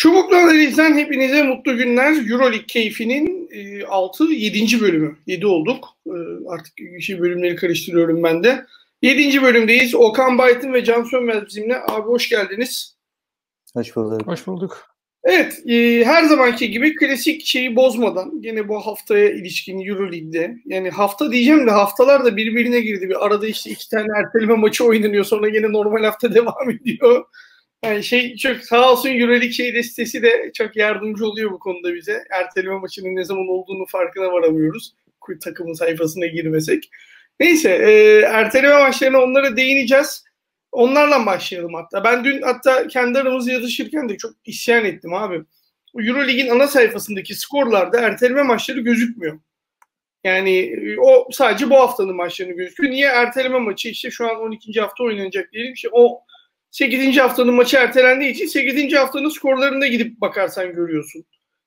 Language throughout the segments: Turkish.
Çubuklu Analiz'den hepinize mutlu günler. Euroleague keyfinin 6-7. bölümü. 7 olduk. E, artık şey bölümleri karıştırıyorum ben de. 7. bölümdeyiz. Okan Baytın ve Can Sönmez bizimle. Abi hoş geldiniz. Hoş bulduk. Hoş bulduk. Evet, e, her zamanki gibi klasik şeyi bozmadan gene bu haftaya ilişkin Euroleague'de yani hafta diyeceğim de haftalar da birbirine girdi. Bir arada işte iki tane erteleme maçı oynanıyor sonra gene normal hafta devam ediyor. Yani şey çok sağ olsun Euroleague şey destesi de çok yardımcı oluyor bu konuda bize. Erteleme maçının ne zaman olduğunu farkına varamıyoruz. Takımın sayfasına girmesek. Neyse e, erteleme maçlarına onlara değineceğiz. Onlarla başlayalım hatta. Ben dün hatta kendi aramızda yazışırken de çok isyan ettim abi. Eurolig'in ana sayfasındaki skorlarda erteleme maçları gözükmüyor. Yani e, o sadece bu haftanın maçlarını gözüküyor. Niye erteleme maçı işte şu an 12. hafta oynanacak diyelim. İşte o 8. haftanın maçı ertelendiği için 8. haftanın skorlarında gidip bakarsan görüyorsun.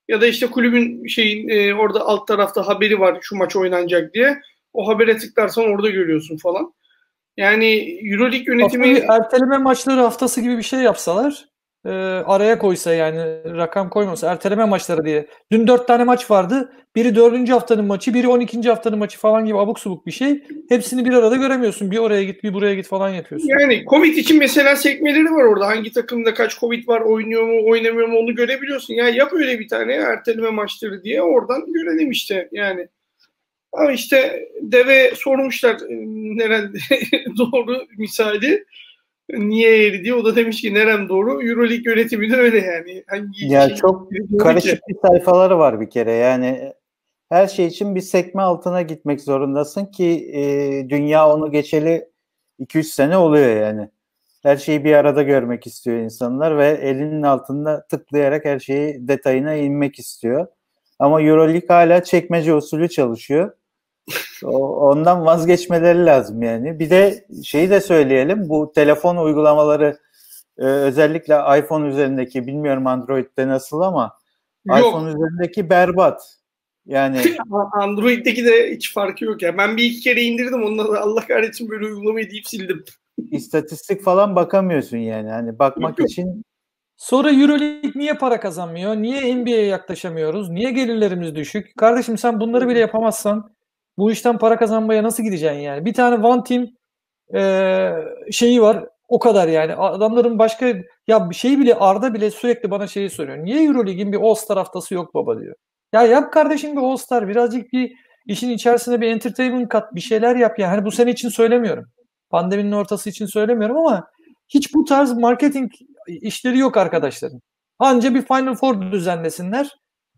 Ya da işte kulübün şeyin e, orada alt tarafta haberi var şu maç oynanacak diye. O habere tıklarsan orada görüyorsun falan. Yani Euroleague yönetimi... Aslında erteleme maçları haftası gibi bir şey yapsalar e, araya koysa yani rakam koymasa erteleme maçları diye. Dün dört tane maç vardı. Biri dördüncü haftanın maçı, biri on ikinci haftanın maçı falan gibi abuk subuk bir şey. Hepsini bir arada göremiyorsun. Bir oraya git, bir buraya git falan yapıyorsun. Yani Covid için mesela sekmeleri var orada. Hangi takımda kaç Covid var, oynuyor mu, oynamıyor mu onu görebiliyorsun. Ya yap öyle bir tane erteleme maçları diye oradan görelim işte yani. Ama işte deve sormuşlar e, nerede doğru misali niye eğri diye. O da demiş ki nerem doğru. Euroleague yönetimi de öyle yani. Hangi ya şey çok karışık bir sayfaları var bir kere. Yani her şey için bir sekme altına gitmek zorundasın ki e, dünya onu geçeli 2-3 sene oluyor yani. Her şeyi bir arada görmek istiyor insanlar ve elinin altında tıklayarak her şeyi detayına inmek istiyor. Ama Euroleague hala çekmece usulü çalışıyor ondan vazgeçmeleri lazım yani. Bir de şeyi de söyleyelim. Bu telefon uygulamaları e, özellikle iPhone üzerindeki bilmiyorum Android'de nasıl ama yok. iPhone üzerindeki berbat. Yani Android'deki de hiç farkı yok ya. Ben bir iki kere indirdim onunla da Allah kahretsin böyle uygulamayı deyip sildim. İstatistik falan bakamıyorsun yani. Hani bakmak yok, için Sonra Euroleague niye para kazanmıyor? Niye NBA'ye yaklaşamıyoruz? Niye gelirlerimiz düşük? Kardeşim sen bunları bile yapamazsan bu işten para kazanmaya nasıl gideceksin yani? Bir tane one team e, şeyi var. O kadar yani. Adamların başka ya şeyi bile Arda bile sürekli bana şeyi soruyor. Niye Euroleague'in bir All-Star haftası yok baba diyor. Ya yap kardeşim bir All-Star. Birazcık bir işin içerisinde bir entertainment kat. Bir şeyler yap yani. Hani bu sene için söylemiyorum. Pandeminin ortası için söylemiyorum ama hiç bu tarz marketing işleri yok arkadaşların. Anca bir Final Four düzenlesinler.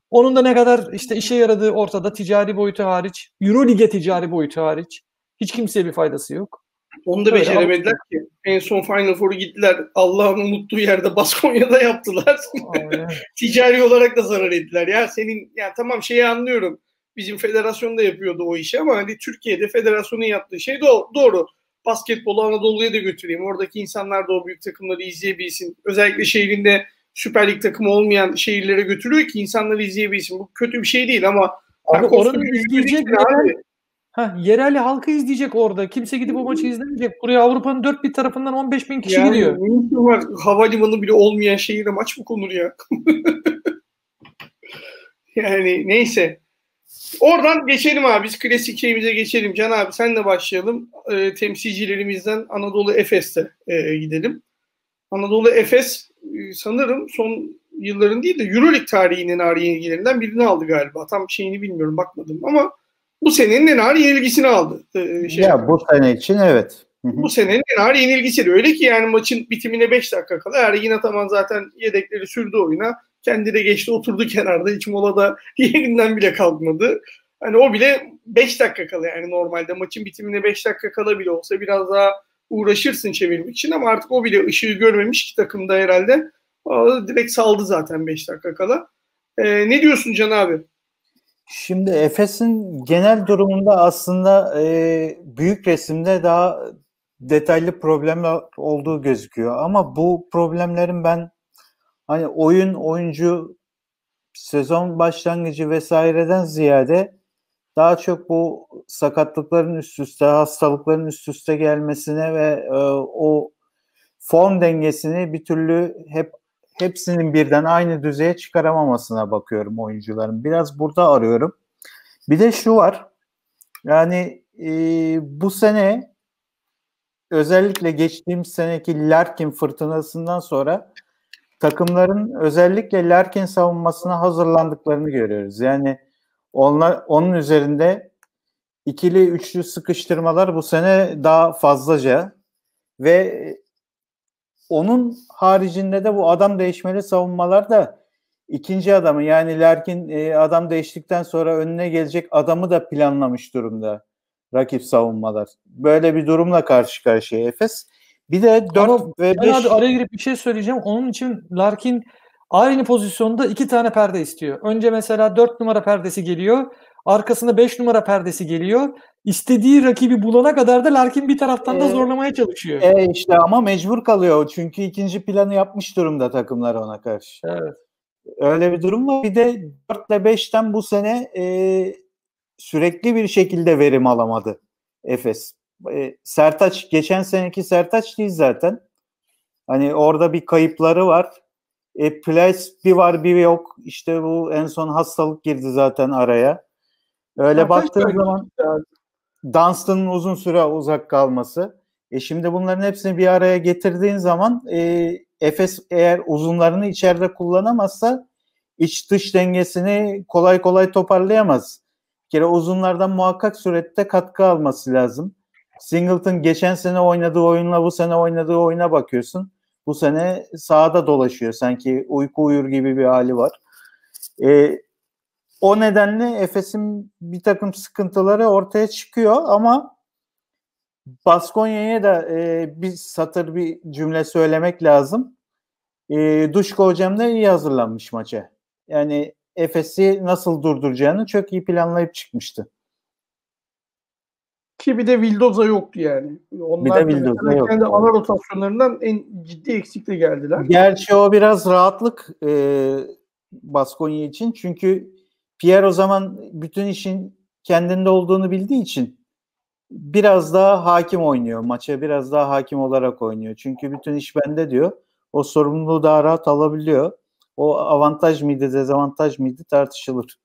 Onun da ne kadar işte işe yaradığı ortada ticari boyutu hariç, Euroleague ticari boyutu hariç hiç kimseye bir faydası yok. Onu da Öyle beceremediler ama... ki. En son Final Four'u gittiler. Allah'ın unuttuğu yerde Baskonya'da yaptılar. ticari olarak da zarar ettiler. Ya senin ya tamam şeyi anlıyorum. Bizim federasyon da yapıyordu o işi ama hani Türkiye'de federasyonun yaptığı şey doğru. doğru. Basketbolu Anadolu'ya da götüreyim. Oradaki insanlar da o büyük takımları izleyebilsin. Özellikle şehrinde Süper Lig takımı olmayan şehirlere götürüyor ki insanlar izleyebilsin. Bu kötü bir şey değil ama abi oranı izleyecek ha, yerel halkı izleyecek orada. Kimse gidip o maçı izlemeyecek. Buraya Avrupa'nın dört bir tarafından 15 bin kişi yani, gidiyor. Var. Havalimanı bile olmayan şehirde maç mı konur ya? yani neyse. Oradan geçelim abi. Biz klasik şeyimize geçelim. Can abi senle başlayalım. E, temsilcilerimizden Anadolu Efes'te e, gidelim. Anadolu Efes sanırım son yılların değil de Euroleague tarihinin ağır yenilgilerinden birini aldı galiba. Tam şeyini bilmiyorum bakmadım ama bu senenin en ağır yenilgisini aldı. Ee, şey ya bu sene için evet. Bu senenin en ağır yenilgisi. Öyle ki yani maçın bitimine 5 dakika kala Ergin Ataman zaten yedekleri sürdü oyuna. Kendi de geçti oturdu kenarda. Hiç molada yerinden bile kalkmadı. Hani o bile 5 dakika kala yani normalde maçın bitimine 5 dakika kala bile olsa biraz daha uğraşırsın çevirmek için ama artık o bile ışığı görmemiş ki takımda herhalde. Direkt saldı zaten 5 dakika kala. Ee, ne diyorsun Can abi? Şimdi Efes'in genel durumunda aslında e, büyük resimde daha detaylı problemler olduğu gözüküyor. Ama bu problemlerin ben hani oyun, oyuncu, sezon başlangıcı vesaireden ziyade daha çok bu sakatlıkların üst üste, hastalıkların üst üste gelmesine ve e, o form dengesini bir türlü hep hepsinin birden aynı düzeye çıkaramamasına bakıyorum oyuncuların. Biraz burada arıyorum. Bir de şu var. Yani e, bu sene özellikle geçtiğim seneki Larkin fırtınasından sonra takımların özellikle Larkin savunmasına hazırlandıklarını görüyoruz. Yani onlar onun üzerinde ikili üçlü sıkıştırmalar bu sene daha fazlaca ve onun haricinde de bu adam değişmeli savunmalar da ikinci adamı yani Larkin e, adam değiştikten sonra önüne gelecek adamı da planlamış durumda rakip savunmalar. Böyle bir durumla karşı karşıya Efes. Bir de 4 Ama ve 5 abi araya girip bir şey söyleyeceğim. Onun için Larkin aynı pozisyonda iki tane perde istiyor. Önce mesela 4 numara perdesi geliyor. Arkasında 5 numara perdesi geliyor. İstediği rakibi bulana kadar da Larkin bir taraftan da zorlamaya çalışıyor. E işte ama mecbur kalıyor. Çünkü ikinci planı yapmış durumda takımlar ona karşı. Evet. Öyle bir durum var. Bir de 4 ile 5'ten bu sene e, sürekli bir şekilde verim alamadı Efes. E, Sertaç geçen seneki Sertaç değil zaten. Hani orada bir kayıpları var. E, Place bir var bir yok. İşte bu en son hastalık girdi zaten araya. Öyle ya baktığın zaman Dunstan'ın uzun süre uzak kalması. E şimdi bunların hepsini bir araya getirdiğin zaman e, Efes eğer uzunlarını içeride kullanamazsa iç dış dengesini kolay kolay toparlayamaz. Bir kere uzunlardan muhakkak surette katkı alması lazım. Singleton geçen sene oynadığı oyunla bu sene oynadığı oyuna bakıyorsun. Bu sene sahada dolaşıyor. Sanki uyku uyur gibi bir hali var. E, o nedenle Efes'in bir takım sıkıntıları ortaya çıkıyor ama Baskonya'ya da e, bir satır bir cümle söylemek lazım. E, Duşko hocam da iyi hazırlanmış maça. Yani Efes'i nasıl durduracağını çok iyi planlayıp çıkmıştı. Ki bir de Vildoza yoktu yani. Onlar bir de Vildoza yok. Kendi ana rotasyonlarından en ciddi eksikle geldiler. Gerçi o biraz rahatlık e, Baskonya için. Çünkü Pierre o zaman bütün işin kendinde olduğunu bildiği için biraz daha hakim oynuyor. Maça biraz daha hakim olarak oynuyor. Çünkü bütün iş bende diyor. O sorumluluğu daha rahat alabiliyor. O avantaj mıydı, dezavantaj mıydı tartışılır.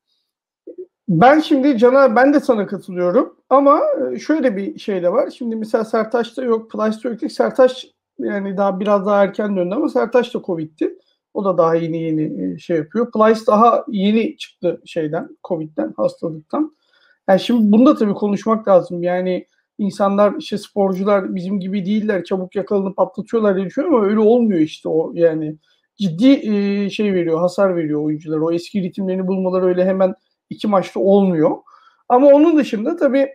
Ben şimdi Can'a ben de sana katılıyorum ama e, şöyle bir şey de var. Şimdi mesela Sertaç'ta yok, yok. Sertaç yani daha biraz daha erken döndü ama Sertaç da Covid'ti. O da daha yeni yeni e, şey yapıyor. Plyce daha yeni çıktı şeyden, Covid'den, hastalıktan. Yani şimdi bunu da tabii konuşmak lazım. Yani insanlar işte sporcular bizim gibi değiller. Çabuk yakalanıp patlatıyorlar diye düşünüyorum ama öyle olmuyor işte o yani. Ciddi e, şey veriyor, hasar veriyor oyuncular. O eski ritimlerini bulmaları öyle hemen iki maçta olmuyor. Ama onun dışında tabii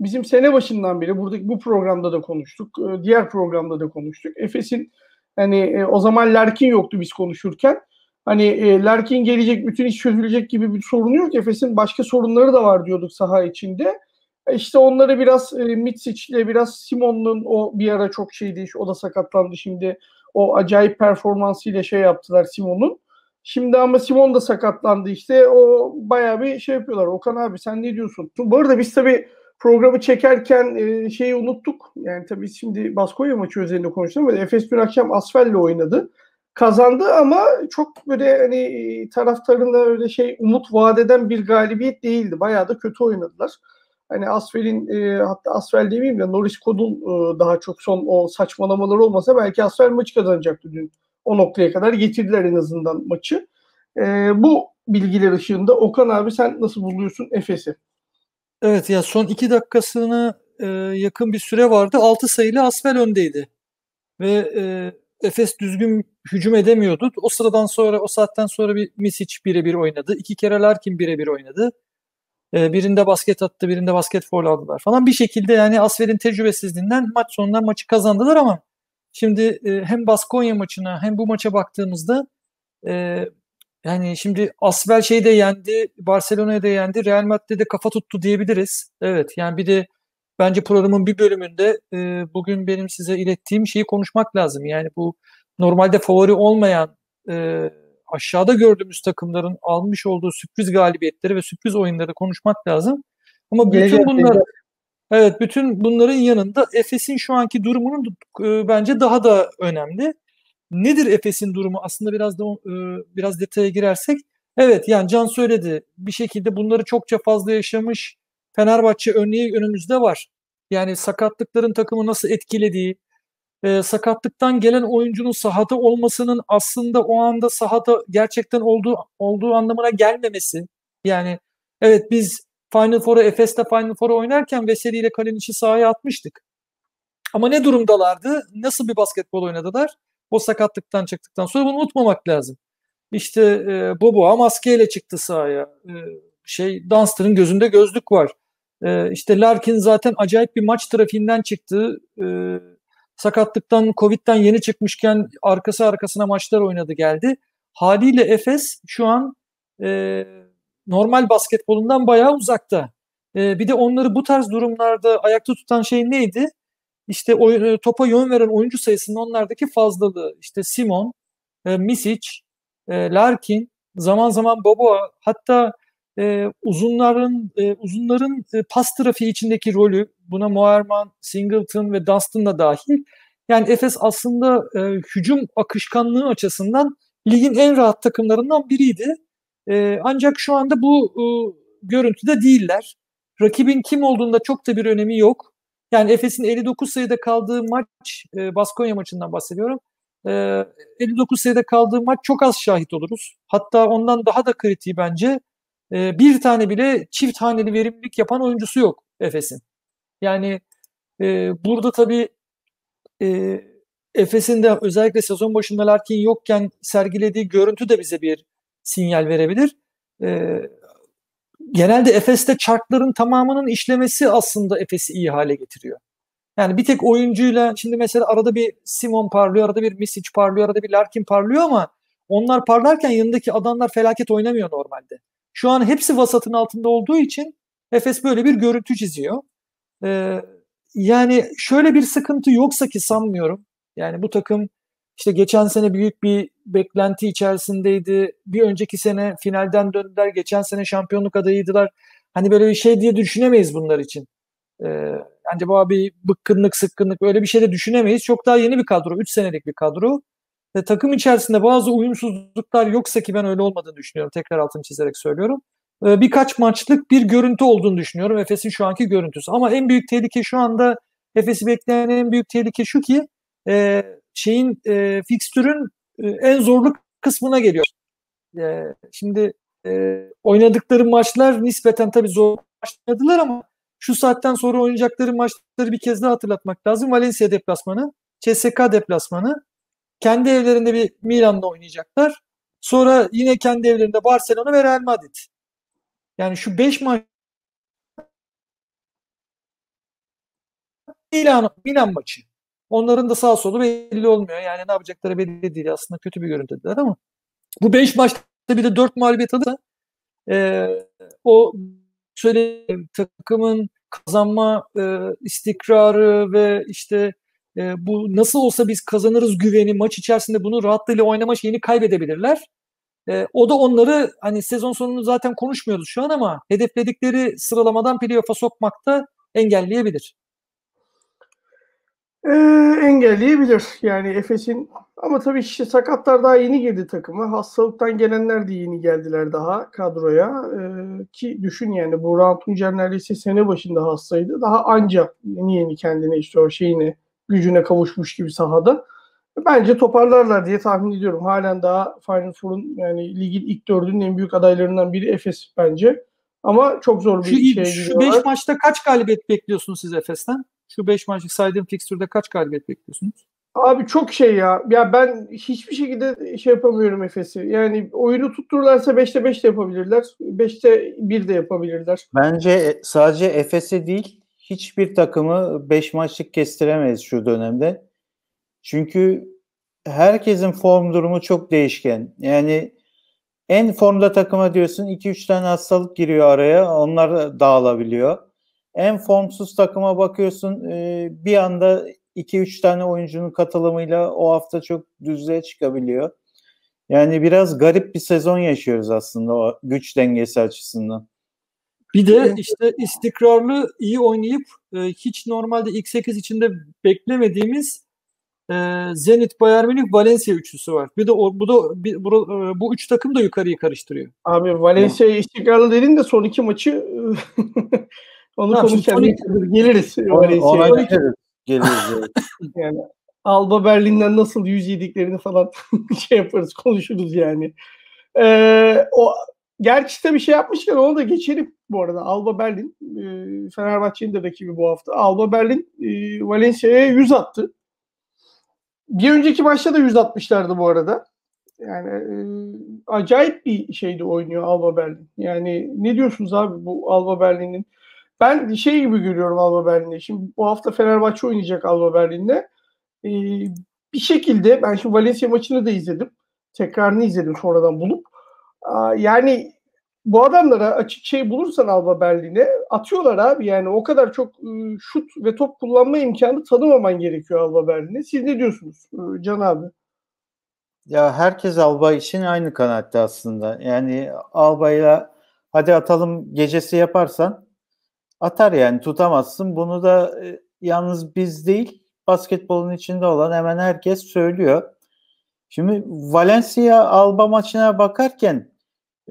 bizim sene başından beri buradaki bu programda da konuştuk. E, diğer programda da konuştuk. Efes'in Hani e, o zaman Larkin yoktu biz konuşurken. Hani e, Larkin gelecek, bütün iş çözülecek gibi bir sorun yok. Efes'in başka sorunları da var diyorduk saha içinde. İşte onları biraz e, Mitsic'le biraz Simon'un o bir ara çok şeydi. O da sakatlandı şimdi. O acayip performansıyla şey yaptılar Simon'un. Şimdi ama Simon da sakatlandı işte. O bayağı bir şey yapıyorlar. Okan abi sen ne diyorsun? Bu arada biz tabii programı çekerken e, şeyi unuttuk. Yani tabii şimdi Baskonya maçı üzerinde konuştum ama Efes bir akşam Asfel'le oynadı. Kazandı ama çok böyle hani e, taraftarına öyle şey umut vadeden bir galibiyet değildi. Bayağı da kötü oynadılar. Hani Asfel'in e, hatta Asfel demeyeyim de Norris Kod'un e, daha çok son o saçmalamaları olmasa belki Asfel maçı kazanacaktı dün. O noktaya kadar getirdiler en azından maçı. E, bu bilgiler ışığında Okan abi sen nasıl buluyorsun Efes'i? Evet ya son iki dakikasına e, yakın bir süre vardı. 6 sayılı Asfel öndeydi. Ve e, Efes düzgün hücum edemiyordu. O sıradan sonra o saatten sonra bir Misic birebir oynadı. İki kere Larkin birebir oynadı. E, birinde basket attı, birinde basket foul aldılar falan. Bir şekilde yani Asfel'in tecrübesizliğinden maç sonunda maçı kazandılar ama şimdi e, hem Baskonya maçına hem bu maça baktığımızda e, yani şimdi Asbel şeyi de yendi, Barcelona'yı da yendi, Real Madrid'de kafa tuttu diyebiliriz. Evet yani bir de bence programın bir bölümünde e, bugün benim size ilettiğim şeyi konuşmak lazım. Yani bu normalde favori olmayan e, aşağıda gördüğümüz takımların almış olduğu sürpriz galibiyetleri ve sürpriz oyunları konuşmak lazım. Ama bütün gelecek, bunlar gelecek. Evet bütün bunların yanında Efes'in şu anki durumunun e, bence daha da önemli. Nedir Efes'in durumu? Aslında biraz da e, biraz detaya girersek evet yani Can söyledi. Bir şekilde bunları çokça fazla yaşamış Fenerbahçe örneği önümüzde var. Yani sakatlıkların takımı nasıl etkilediği, e, sakatlıktan gelen oyuncunun sahada olmasının aslında o anda sahada gerçekten olduğu olduğu anlamına gelmemesi. Yani evet biz Final Four'a Efes'te Final Four'a oynarken Veseli ile Kalinic'i sahaya atmıştık. Ama ne durumdalardı? Nasıl bir basketbol oynadılar? O sakatlıktan çıktıktan sonra bunu unutmamak lazım. İşte e, Boboa maskeyle çıktı sahaya. E, şey Dunster'ın gözünde gözlük var. E, işte Larkin zaten acayip bir maç trafiğinden çıktı. E, sakatlıktan, Covid'den yeni çıkmışken arkası arkasına maçlar oynadı geldi. Haliyle Efes şu an e, normal basketbolundan bayağı uzakta. E, bir de onları bu tarz durumlarda ayakta tutan şey neydi? İşte o, e, topa yön veren oyuncu sayısının onlardaki fazlalığı. İşte Simon, e, Misic, e, Larkin, zaman zaman Boboa, hatta e, uzunların e, uzunların e, pas trafiği içindeki rolü buna Moerman, Singleton ve Dunstan da dahil. Yani Efes aslında e, hücum akışkanlığı açısından ligin en rahat takımlarından biriydi. E, ancak şu anda bu e, görüntüde değiller. Rakibin kim olduğunda çok da bir önemi yok. Yani Efes'in 59 sayıda kaldığı maç, e, Baskonya maçından bahsediyorum. E, 59 sayıda kaldığı maç çok az şahit oluruz. Hatta ondan daha da kritiği bence e, bir tane bile çift haneli verimlilik yapan oyuncusu yok Efes'in. Yani e, burada tabii e, Efes'in de özellikle sezon başında Larkin yokken sergilediği görüntü de bize bir sinyal verebilir. E, genelde Efes'te çarkların tamamının işlemesi aslında Efes'i iyi hale getiriyor. Yani bir tek oyuncuyla şimdi mesela arada bir Simon parlıyor, arada bir Misic parlıyor, arada bir Larkin parlıyor ama onlar parlarken yanındaki adamlar felaket oynamıyor normalde. Şu an hepsi vasatın altında olduğu için Efes böyle bir görüntü çiziyor. Ee, yani şöyle bir sıkıntı yoksa ki sanmıyorum. Yani bu takım işte geçen sene büyük bir beklenti içerisindeydi. Bir önceki sene finalden döndüler. Geçen sene şampiyonluk adayıydılar. Hani böyle bir şey diye düşünemeyiz bunlar için. Ee, acaba bir bıkkınlık, sıkkınlık öyle bir şey de düşünemeyiz. Çok daha yeni bir kadro. 3 senelik bir kadro. Ve takım içerisinde bazı uyumsuzluklar yoksa ki ben öyle olmadığını düşünüyorum. Tekrar altını çizerek söylüyorum. Ee, birkaç maçlık bir görüntü olduğunu düşünüyorum. Efes'in şu anki görüntüsü. Ama en büyük tehlike şu anda Efes'i bekleyen en büyük tehlike şu ki e, şeyin e, fikstürün en zorluk kısmına geliyor. E, şimdi e, oynadıkları maçlar nispeten tabii zor başladılar ama şu saatten sonra oynayacakları maçları bir kez daha hatırlatmak lazım. Valencia deplasmanı, CSK deplasmanı, kendi evlerinde bir Milan'la oynayacaklar. Sonra yine kendi evlerinde Barcelona ve Real Madrid. Yani şu 5 maç Milan, Milan maçı. Onların da sağ solu belli olmuyor. Yani ne yapacakları belli değil. Aslında kötü bir görüntüdüler ama bu 5 maçta bir de 4 mağlubiyet alırsa e, o söyle takımın kazanma e, istikrarı ve işte e, bu nasıl olsa biz kazanırız güveni maç içerisinde bunu rahatlığıyla oynama şeyini kaybedebilirler. E, o da onları hani sezon sonunu zaten konuşmuyoruz şu an ama hedefledikleri sıralamadan playoff'a sokmakta engelleyebilir. Ee, engelleyebilir. Yani Efes'in ama tabii işte sakatlar daha yeni girdi takıma. Hastalıktan gelenler de yeni geldiler daha kadroya. Ee, ki düşün yani bu Tuncer neredeyse sene başında hastaydı. Daha ancak yeni yeni kendine işte o şeyine gücüne kavuşmuş gibi sahada. Bence toparlarlar diye tahmin ediyorum. Halen daha Final Four'un yani ligin ilk dördünün en büyük adaylarından biri Efes bence. Ama çok zor bir şu, şey Şu 5 maçta kaç galibiyet bekliyorsunuz siz Efes'ten? Şu 5 maçlık saydığım fikstürde kaç galibiyet bekliyorsunuz? Abi çok şey ya. Ya ben hiçbir şekilde şey yapamıyorum Efes'i. Yani oyunu tuttururlarsa 5'te 5 de yapabilirler. 5'te 1 de yapabilirler. Bence sadece Efes'e değil hiçbir takımı 5 maçlık kestiremeyiz şu dönemde. Çünkü herkesin form durumu çok değişken. Yani en formda takıma diyorsun 2-3 tane hastalık giriyor araya. Onlar dağılabiliyor. En formsuz takıma bakıyorsun bir anda 2-3 tane oyuncunun katılımıyla o hafta çok düzlüğe çıkabiliyor. Yani biraz garip bir sezon yaşıyoruz aslında o güç dengesi açısından. Bir de işte istikrarlı iyi oynayıp e, hiç normalde ilk 8 içinde beklemediğimiz e, Zenit, Bayern Münih, Valencia üçlüsü var. Bir de o, bu da bir, bu, e, bu üç takım da yukarıyı karıştırıyor. Abi Valencia istikrarlı dedin de son iki maçı onu şimdi son Geliriz Ona, Valencia'ya. ona geliriz. Yani Alba Berlin'den nasıl yüz yediklerini falan şey yaparız, konuşuruz yani. Ee, o gerçi de bir şey yapmışken onu da geçelim bu arada. Alba Berlin e, Fenerbahçe'nin de rakibi bu hafta. Alba Berlin e, Valencia'ya 100 attı. Bir önceki maçta da 100 atmışlardı bu arada. Yani e, acayip bir şeydi oynuyor Alba Berlin. Yani ne diyorsunuz abi bu Alba Berlin'in? Ben şey gibi görüyorum Alba Berlin'i. Şimdi bu hafta Fenerbahçe oynayacak Alba Berlin'le. Ee, bir şekilde ben şimdi Valencia maçını da izledim. Tekrarını izledim sonradan bulup. Aa, yani bu adamlara açık şey bulursan Alba Berlin'e atıyorlar abi. Yani o kadar çok e, şut ve top kullanma imkanı tanımaman gerekiyor Alba Berlin'e. Siz ne diyorsunuz e, Can abi? Ya herkes Alba için aynı kanaatte aslında. Yani Alba'yla hadi atalım gecesi yaparsan atar yani tutamazsın. Bunu da e, yalnız biz değil basketbolun içinde olan hemen herkes söylüyor. Şimdi Valencia Alba maçına bakarken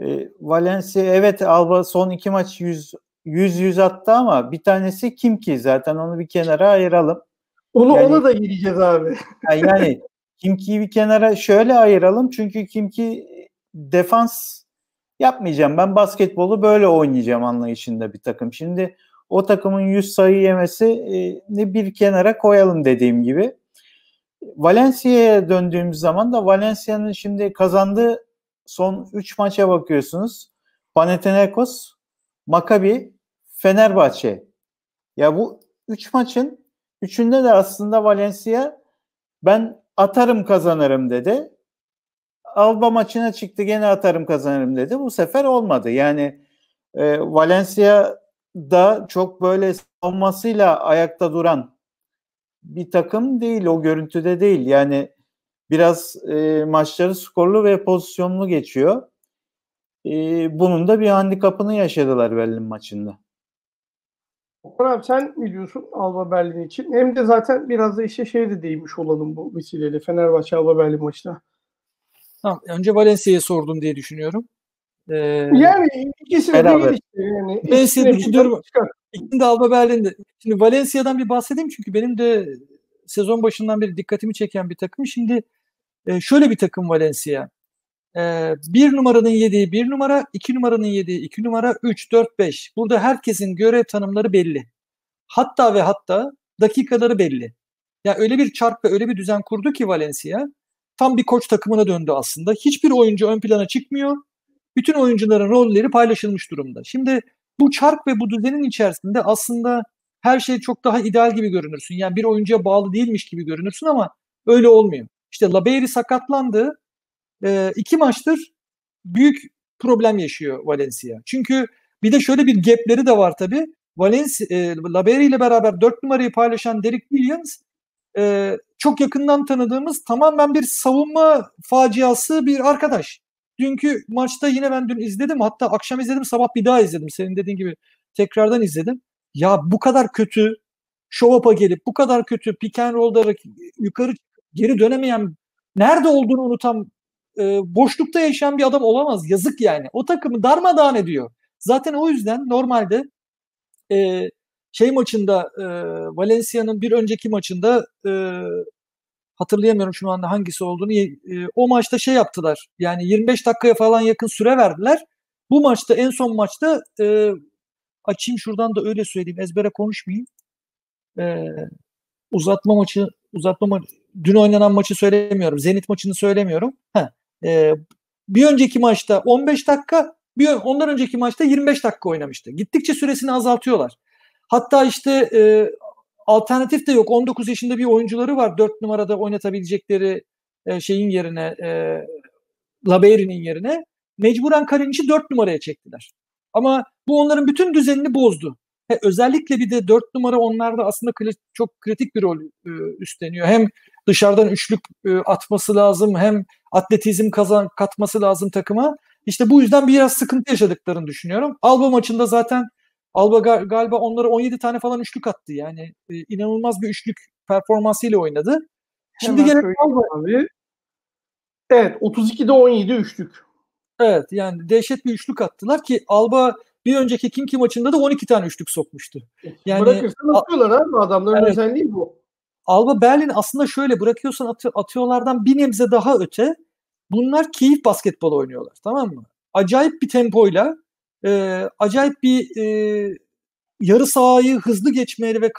e, Valencia evet Alba son iki maç 100 100 100 attı ama bir tanesi kim ki zaten onu bir kenara ayıralım. Onu Yani- ona da gireceğiz abi. Ha, Yani Kimki'yi bir kenara şöyle ayıralım. Çünkü Kimki defans yapmayacağım. Ben basketbolu böyle oynayacağım anlayışında bir takım. Şimdi o takımın 100 sayı yemesi e, bir kenara koyalım dediğim gibi. Valencia'ya döndüğümüz zaman da Valencia'nın şimdi kazandığı son 3 maça bakıyorsunuz. Panathinaikos, Maccabi, Fenerbahçe. Ya bu 3 maçın üçünde de aslında Valencia ben atarım kazanırım dedi. Alba maçına çıktı gene atarım kazanırım dedi. Bu sefer olmadı. Yani e, Valencia da çok böyle savunmasıyla ayakta duran bir takım değil. O görüntüde değil. Yani biraz e, maçları skorlu ve pozisyonlu geçiyor. E, bunun da bir handikapını yaşadılar Berlin maçında. Okan abi sen ne diyorsun Alba Berlin için? Hem de zaten biraz da işte şey de değinmiş olalım bu vesileyle Fenerbahçe Alba Berlin maçına. Tamam, önce Valencia'ya sordum diye düşünüyorum. Ee, Yani ikisi de değil işte. Yani bir düşünüyorum. çıkar. İkindi Alba Berlin'de. Şimdi Valencia'dan bir bahsedeyim çünkü benim de sezon başından beri dikkatimi çeken bir takım. Şimdi e, şöyle bir takım Valencia. E, bir numaranın yediği bir numara, iki numaranın yediği iki numara, üç, dört, beş. Burada herkesin görev tanımları belli. Hatta ve hatta dakikaları belli. Ya öyle bir çark ve öyle bir düzen kurdu ki Valencia tam bir koç takımına döndü aslında. Hiçbir oyuncu ön plana çıkmıyor. Bütün oyuncuların rolleri paylaşılmış durumda. Şimdi bu çark ve bu düzenin içerisinde aslında her şey çok daha ideal gibi görünürsün. Yani bir oyuncuya bağlı değilmiş gibi görünürsün ama öyle olmuyor. İşte Labeyri sakatlandı. E, iki maçtır büyük problem yaşıyor Valencia. Çünkü bir de şöyle bir gapleri de var tabii. Valencia, e, Labeyri ile beraber dört numarayı paylaşan Derek Williams e, çok yakından tanıdığımız tamamen bir savunma faciası bir arkadaş. Dünkü maçta yine ben dün izledim. Hatta akşam izledim, sabah bir daha izledim. Senin dediğin gibi tekrardan izledim. Ya bu kadar kötü show-up'a gelip bu kadar kötü pick and roll'da yukarı geri dönemeyen nerede olduğunu unutan e, boşlukta yaşayan bir adam olamaz. Yazık yani. O takımı darmadağın ediyor. Zaten o yüzden normalde e, şey maçında e, Valencia'nın bir önceki maçında e, hatırlayamıyorum şu anda hangisi olduğunu. E, o maçta şey yaptılar. Yani 25 dakikaya falan yakın süre verdiler. Bu maçta en son maçta e, açayım şuradan da öyle söyleyeyim. Ezbere konuşmayayım. E, uzatma maçı uzatma ma- dün oynanan maçı söylemiyorum. Zenit maçını söylemiyorum. Heh, e, bir önceki maçta 15 dakika, bir ondan önceki maçta 25 dakika oynamıştı. Gittikçe süresini azaltıyorlar. Hatta işte e, alternatif de yok. 19 yaşında bir oyuncuları var 4 numarada oynatabilecekleri e, şeyin yerine e, Labeyri'nin yerine mecburen Kalinic'i 4 numaraya çektiler. Ama bu onların bütün düzenini bozdu. He, özellikle bir de 4 numara onlarda aslında kli- çok kritik bir rol e, üstleniyor. Hem dışarıdan üçlük e, atması lazım hem atletizm kazan katması lazım takıma. İşte bu yüzden biraz sıkıntı yaşadıklarını düşünüyorum. Alba maçında zaten Alba ga- galiba onlara 17 tane falan üçlük attı. Yani e, inanılmaz bir üçlük performansıyla oynadı. Şimdi Hemen gelen söyleyeyim Alba abi. Evet 32'de 17 üçlük. evet yani dehşet bir üçlük attılar ki Alba bir önceki Kimki maçında da 12 tane üçlük sokmuştu. Yani- Bırakırsan atıyorlar abi adamların Evet. özelliği bu. Alba Berlin aslında şöyle bırakıyorsan atı- atıyorlardan bir nebze daha öte bunlar keyif basketbol oynuyorlar tamam mı? Acayip bir tempoyla e, acayip bir e, yarı sahayı hızlı geçmeleri ve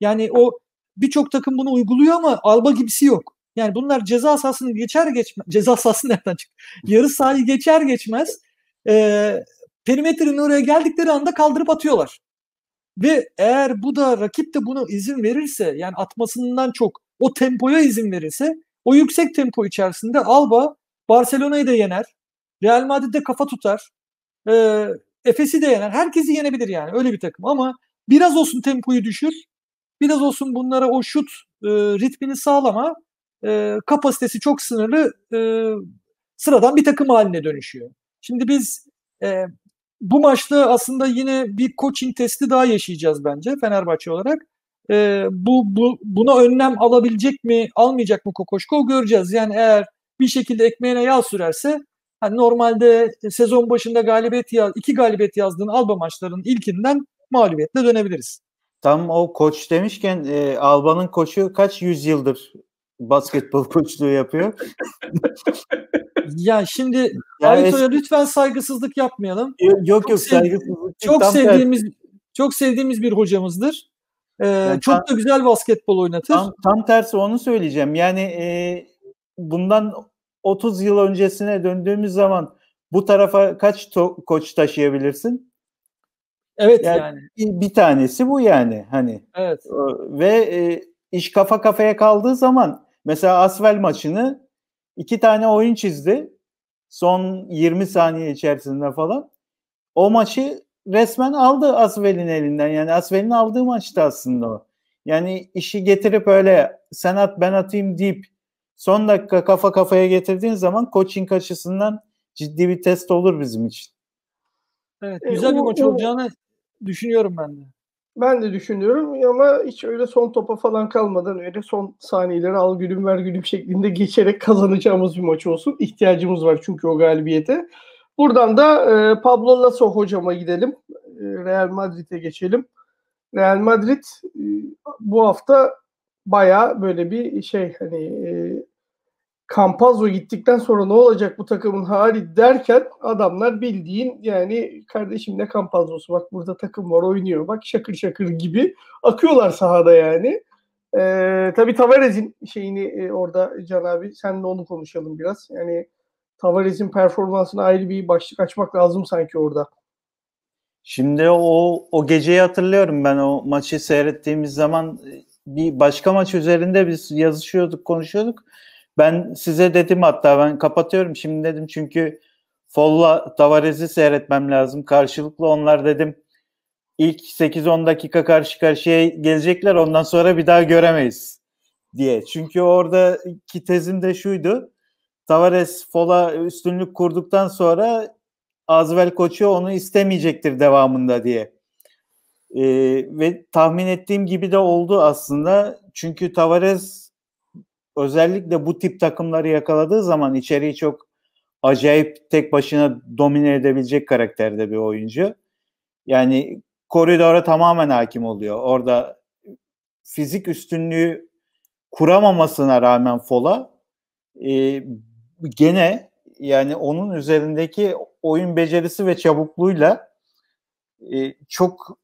yani o birçok takım bunu uyguluyor ama Alba gibisi yok. Yani bunlar ceza sahasını geçer geçmez ceza sahası nereden çıktı? Yarı sahayı geçer geçmez e, perimetrenin oraya geldikleri anda kaldırıp atıyorlar. Ve eğer bu da rakip de buna izin verirse yani atmasından çok o tempoya izin verirse o yüksek tempo içerisinde Alba Barcelona'yı da yener. Real Madrid'de kafa tutar. E, Efes'i de yener. Herkesi yenebilir yani öyle bir takım ama biraz olsun tempoyu düşür. Biraz olsun bunlara o şut e, ritmini sağlama. E, kapasitesi çok sınırlı e, sıradan bir takım haline dönüşüyor. Şimdi biz e, bu maçta aslında yine bir coaching testi daha yaşayacağız bence Fenerbahçe olarak. Ee, bu, bu buna önlem alabilecek mi, almayacak mı Kokoşko göreceğiz. Yani eğer bir şekilde ekmeğine yağ sürerse hani normalde sezon başında galibiyet ya iki galibiyet yazdığın Alba maçlarının ilkinden mağlubiyetle dönebiliriz. Tam o koç demişken e, Alba'nın koçu kaç yüzyıldır basketbol koçluğu yapıyor? Ya şimdi Ya Ayto'ya eski- lütfen saygısızlık yapmayalım. yok yok Çok sev- saygısızlık Çok tam sevdiğimiz çok sevdiğimiz bir hocamızdır. Ee, çok tam- da güzel basketbol oynatır. Tam, tam tersi onu söyleyeceğim. Yani e, bundan 30 yıl öncesine döndüğümüz zaman bu tarafa kaç to- koç taşıyabilirsin? Evet Yani- yani. Bir, bir tanesi bu yani hani Evet. Ee, ve e, iş kafa kafaya kaldığı zaman mesela Asvel maçını iki tane oyun çizdi son 20 saniye içerisinde falan. O maçı resmen aldı Asvel'in elinden. Yani Asvel'in aldığı maçtı aslında o. Yani işi getirip öyle sen at ben atayım deyip son dakika kafa kafaya getirdiğin zaman coaching açısından ciddi bir test olur bizim için. Evet, E, güzel bir maç o- olacağını düşünüyorum ben de. Ben de düşünüyorum ama hiç öyle son topa falan kalmadan öyle son saniyeleri al gülüm ver gülüm şeklinde geçerek kazanacağımız bir maç olsun. İhtiyacımız var çünkü o galibiyete. Buradan da e, Pablo Lasso hocama gidelim. E, Real Madrid'e geçelim. Real Madrid e, bu hafta baya böyle bir şey hani e, Campazzo gittikten sonra ne olacak bu takımın hali derken adamlar bildiğin yani kardeşim ne Campazzo'su bak burada takım var oynuyor bak şakır şakır gibi akıyorlar sahada yani. Ee, tabii Tavares'in şeyini e, orada Can abi senle onu konuşalım biraz. Yani Tavares'in performansına ayrı bir başlık açmak lazım sanki orada. Şimdi o o geceyi hatırlıyorum ben o maçı seyrettiğimiz zaman e, bir başka maç üzerinde biz yazışıyorduk, konuşuyorduk. Ben size dedim hatta ben kapatıyorum şimdi dedim çünkü Folla Tavares'i seyretmem lazım. Karşılıklı onlar dedim ilk 8-10 dakika karşı karşıya gelecekler ondan sonra bir daha göremeyiz diye. Çünkü oradaki tezim de şuydu. Tavares Fola üstünlük kurduktan sonra Azvel koçu onu istemeyecektir devamında diye. Ee, ve tahmin ettiğim gibi de oldu aslında. Çünkü Tavares özellikle bu tip takımları yakaladığı zaman içeriği çok acayip tek başına domine edebilecek karakterde bir oyuncu. Yani koridora tamamen hakim oluyor. Orada fizik üstünlüğü kuramamasına rağmen Fola e, gene yani onun üzerindeki oyun becerisi ve çabukluğuyla e, çok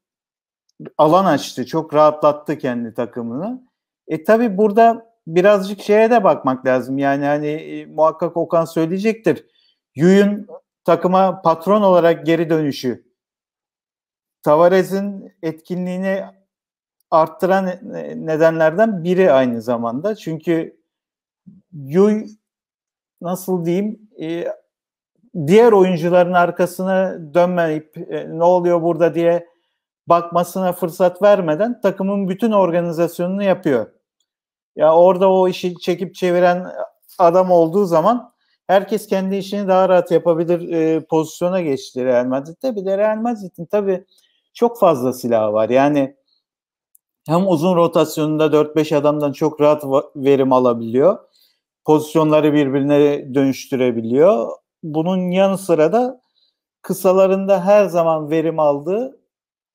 alan açtı. Çok rahatlattı kendi takımını. E tabi burada birazcık şeye de bakmak lazım. Yani hani e, muhakkak Okan söyleyecektir. Yuyun takıma patron olarak geri dönüşü. Tavares'in etkinliğini arttıran nedenlerden biri aynı zamanda. Çünkü Yuy nasıl diyeyim e, diğer oyuncuların arkasına dönmeyip e, ne oluyor burada diye bakmasına fırsat vermeden takımın bütün organizasyonunu yapıyor. Ya orada o işi çekip çeviren adam olduğu zaman herkes kendi işini daha rahat yapabilir e, pozisyona geçti Real Madrid'de. Bir de Real Madrid'in tabii çok fazla silahı var. Yani hem uzun rotasyonunda 4-5 adamdan çok rahat verim alabiliyor. Pozisyonları birbirine dönüştürebiliyor. Bunun yanı sıra da kısalarında her zaman verim aldığı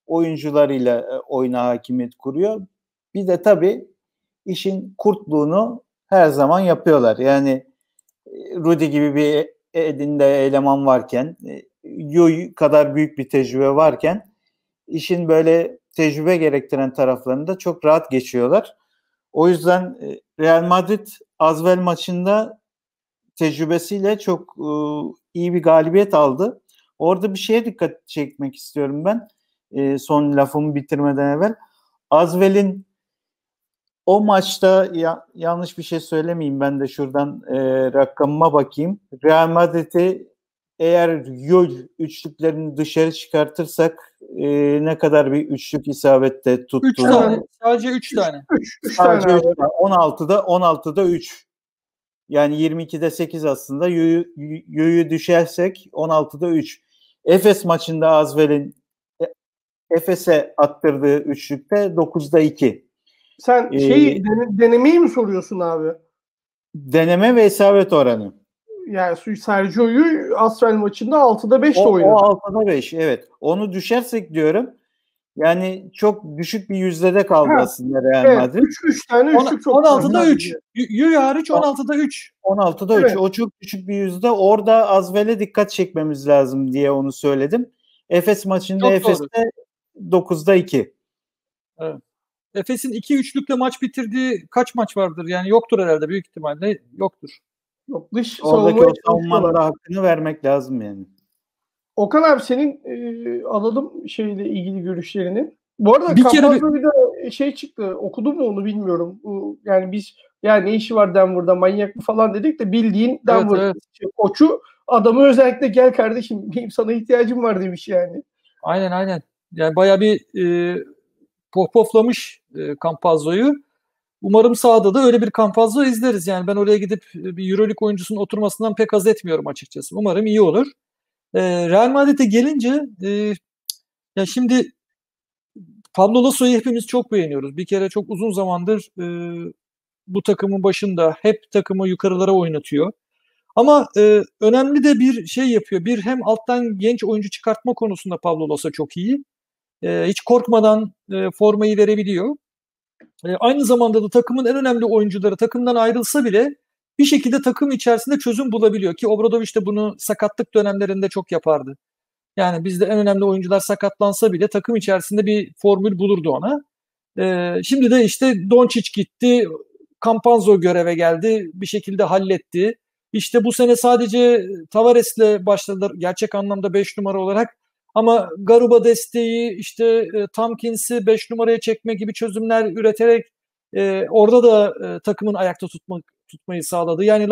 oyuncularıyla e, oyuna hakimiyet kuruyor. Bir de tabii işin kurtluğunu her zaman yapıyorlar. Yani e, Rudy gibi bir elinde eleman varken, e, Yu kadar büyük bir tecrübe varken işin böyle tecrübe gerektiren taraflarında çok rahat geçiyorlar. O yüzden Real Madrid Azvel maçında tecrübesiyle çok iyi bir galibiyet aldı. Orada bir şeye dikkat çekmek istiyorum ben. E, son lafımı bitirmeden evvel. Azvel'in o maçta ya, yanlış bir şey söylemeyeyim ben de şuradan e, rakamıma bakayım. Real Madrid'i eğer yol üçlüklerini dışarı çıkartırsak e, ne kadar bir üçlük isabette tuttu? 3 tane. Sadece 3 tane. 3 tane. Sadece 3 tane. 16'da 16'da 3. Yani 22'de 8 aslında. Yu'yu, Yu'yu düşersek 16'da 3. Efes maçında Azvel'in e, Efes'e attırdığı üçlükte 9'da 2. Sen şey ee, denemeyi mi soruyorsun abi? Deneme ve isabet oranı. Yani Sergio'yu Asvel maçında 6'da 5 o, oynadı. O 6'da 5 evet. Onu düşersek diyorum yani çok düşük bir yüzdede kaldı ha, aslında Real evet, Madrid. 3 3 tane üçlük çok 16'da 3. Yuri hariç 16'da 3. 16'da 3. Evet. O çok düşük bir yüzde. Orada Azvel'e dikkat çekmemiz lazım diye onu söyledim. Efes maçında çok Efes'te 9'da 2. Evet. Efes'in 2 üçlükle maç bitirdiği kaç maç vardır? Yani yoktur herhalde büyük ihtimalle yoktur. Yok dış Oradaki o savunmalara hakkını vermek lazım yani. Okan abi senin e, alalım şeyle ilgili görüşlerini. Bu arada bir kere bir de şey çıktı. Okudun mu onu bilmiyorum. Yani biz yani ne işi var Denver'da manyak mı falan dedik de bildiğin Denver evet, evet. koçu adamı özellikle gel kardeşim benim sana ihtiyacım var demiş yani. Aynen aynen. Yani baya bir e, pohpohlamış e, Campazzo'yu. Umarım sahada da öyle bir Campazzo izleriz. Yani ben oraya gidip bir Euroleague oyuncusunun oturmasından pek haz etmiyorum açıkçası. Umarım iyi olur. E, Real Madrid'e gelince e, ya şimdi Pablo Lasso'yu hepimiz çok beğeniyoruz. Bir kere çok uzun zamandır e, bu takımın başında hep takımı yukarılara oynatıyor. Ama e, önemli de bir şey yapıyor. Bir hem alttan genç oyuncu çıkartma konusunda Pablo Lasso çok iyi. E, hiç korkmadan e, formayı verebiliyor. E, aynı zamanda da takımın en önemli oyuncuları takımdan ayrılsa bile bir şekilde takım içerisinde çözüm bulabiliyor ki Obradoviç de bunu sakatlık dönemlerinde çok yapardı. Yani bizde en önemli oyuncular sakatlansa bile takım içerisinde bir formül bulurdu ona. Ee, şimdi de işte Doncic gitti, Campanzo göreve geldi, bir şekilde halletti. İşte bu sene sadece Tavares'le başladılar gerçek anlamda 5 numara olarak. Ama Garuba desteği, işte e, Tompkins'i 5 numaraya çekme gibi çözümler üreterek e, orada da e, takımın ayakta tutmak tutmayı sağladı. Yani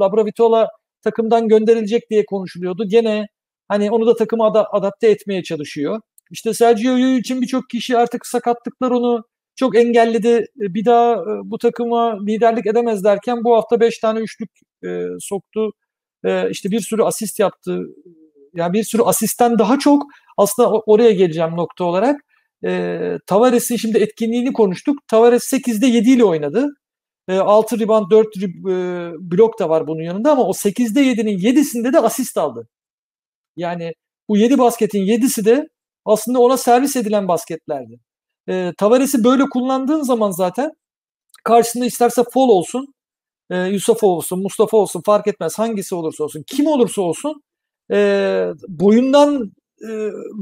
Labravitola takımdan gönderilecek diye konuşuluyordu. Gene hani onu da takıma ad- adapte etmeye çalışıyor. İşte Sergio Yul için birçok kişi artık sakatlıklar onu çok engelledi. E, bir daha e, bu takıma liderlik edemez derken bu hafta 5 tane üçlük e, soktu. E, işte bir sürü asist yaptı. Yani bir sürü asistten daha çok aslında oraya geleceğim nokta olarak. E, Tavares'in şimdi etkinliğini konuştuk. Tavares 8'de 7 ile oynadı. 6 e, rebound 4 e, blok da var bunun yanında ama o 8'de 7'nin 7'sinde de asist aldı. Yani bu 7 basketin 7'si de aslında ona servis edilen basketlerdi. E, Tavares'i böyle kullandığın zaman zaten karşısında isterse Fol olsun, e, Yusuf olsun, Mustafa olsun fark etmez hangisi olursa olsun, kim olursa olsun e, boyundan e,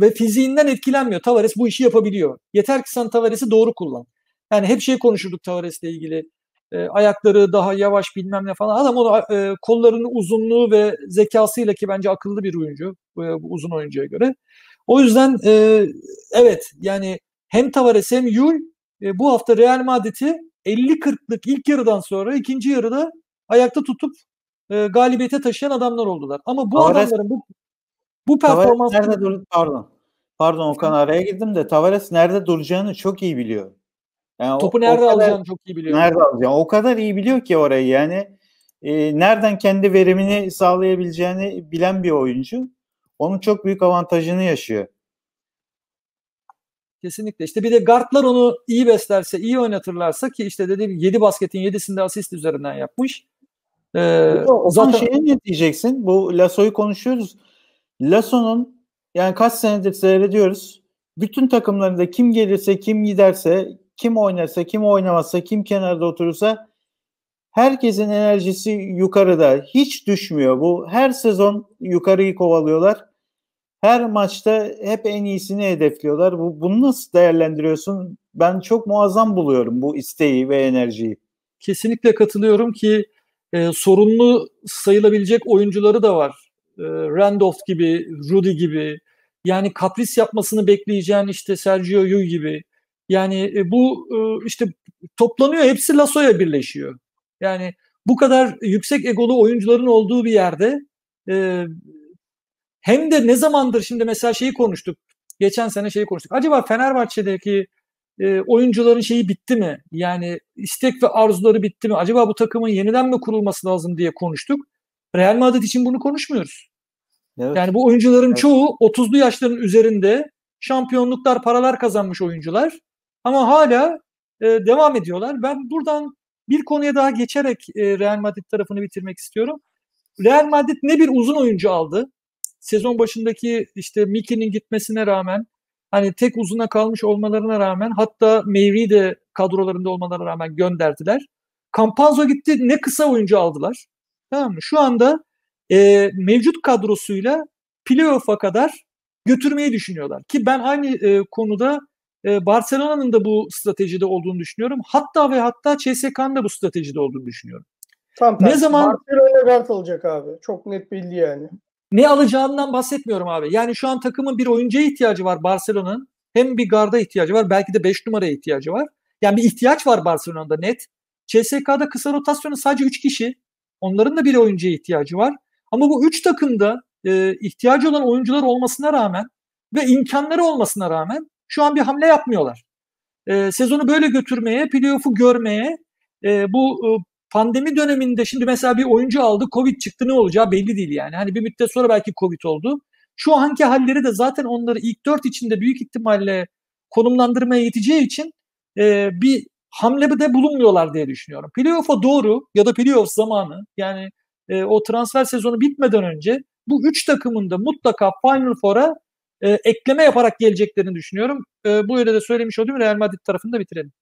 ve fiziğinden etkilenmiyor. Tavares bu işi yapabiliyor. Yeter ki sen Tavares'i doğru kullan. Yani hep şey konuşurduk Tavares'le ilgili e, ayakları daha yavaş bilmem ne falan. Adam onu e, kollarının uzunluğu ve zekasıyla ki bence akıllı bir oyuncu e, uzun oyuncuya göre. O yüzden e, evet yani hem Tavares hem Yul e, bu hafta Real Madrid'i 50-40'lık ilk yarıdan sonra ikinci yarıda ayakta tutup e, galibiyete taşıyan adamlar oldular. Ama bu Tavares, adamların bu bu performans nerede dur pardon. Pardon Okan araya girdim de Tavares nerede duracağını çok iyi biliyor. Yani Topu o, nerede o kadar, alacağını çok iyi biliyor. Nerede alacağını o kadar iyi biliyor ki orayı yani e, nereden kendi verimini sağlayabileceğini bilen bir oyuncu. Onun çok büyük avantajını yaşıyor. Kesinlikle. İşte bir de guardlar onu iyi beslerse, iyi oynatırlarsa ki işte dediğim 7 basketin 7'sinde asist üzerinden yapmış. Ee, o zaten şeye ne diyeceksin? Bu Lasso'yu konuşuyoruz. Lasso'nun yani kaç senedir seyrediyoruz. Bütün takımlarında kim gelirse, kim giderse, kim oynarsa, kim oynamazsa, kim kenarda oturursa herkesin enerjisi yukarıda. Hiç düşmüyor. Bu her sezon yukarıyı kovalıyorlar. Her maçta hep en iyisini hedefliyorlar. Bu, bunu nasıl değerlendiriyorsun? Ben çok muazzam buluyorum bu isteği ve enerjiyi. Kesinlikle katılıyorum ki e, sorunlu sayılabilecek oyuncuları da var. E, Randolph gibi, Rudy gibi. Yani kapris yapmasını bekleyeceğin işte Sergio Yu gibi. Yani e, bu e, işte toplanıyor hepsi Lasso'ya birleşiyor. Yani bu kadar yüksek egolu oyuncuların olduğu bir yerde e, hem de ne zamandır şimdi mesela şeyi konuştuk. Geçen sene şeyi konuştuk. Acaba Fenerbahçe'deki e, oyuncuların şeyi bitti mi? Yani istek ve arzuları bitti mi? Acaba bu takımın yeniden mi kurulması lazım diye konuştuk. Real Madrid için bunu konuşmuyoruz. Evet. Yani bu oyuncuların evet. çoğu 30'lu yaşların üzerinde şampiyonluklar, paralar kazanmış oyuncular. Ama hala e, devam ediyorlar. Ben buradan bir konuya daha geçerek e, Real Madrid tarafını bitirmek istiyorum. Real Madrid ne bir uzun oyuncu aldı. Sezon başındaki işte Mickey'nin gitmesine rağmen hani tek uzuna kalmış olmalarına rağmen hatta Meyri de kadrolarında olmalarına rağmen gönderdiler. Campazzo gitti ne kısa oyuncu aldılar. Tamam mı? Şu anda e, mevcut kadrosuyla playoff'a kadar götürmeyi düşünüyorlar. Ki ben aynı e, konuda e, Barcelona'nın da bu stratejide olduğunu düşünüyorum. Hatta ve hatta CSK'nın da bu stratejide olduğunu düşünüyorum. Tam tersi. Ne zaman Barcelona guard alacak abi. Çok net belli yani. Ne alacağından bahsetmiyorum abi. Yani şu an takımın bir oyuncuya ihtiyacı var Barcelona'nın. Hem bir garda ihtiyacı var. Belki de 5 numaraya ihtiyacı var. Yani bir ihtiyaç var Barcelona'da net. CSK'da kısa rotasyonu sadece 3 kişi. Onların da bir oyuncuya ihtiyacı var. Ama bu 3 takımda e, ihtiyacı olan oyuncular olmasına rağmen ve imkanları olmasına rağmen şu an bir hamle yapmıyorlar. E, sezonu böyle götürmeye, playoff'u görmeye, e, bu e, pandemi döneminde şimdi mesela bir oyuncu aldı, Covid çıktı ne olacağı belli değil yani. Hani bir müddet sonra belki Covid oldu. Şu anki halleri de zaten onları ilk dört içinde büyük ihtimalle konumlandırmaya yeteceği için e, bir hamle de bulunmuyorlar diye düşünüyorum. Playoff'a doğru ya da playoff zamanı yani e, o transfer sezonu bitmeden önce bu üç takımın da mutlaka Final Four'a e, ekleme yaparak geleceklerini düşünüyorum. E, bu öyle de söylemiş olayım Real Madrid tarafında bitirelim.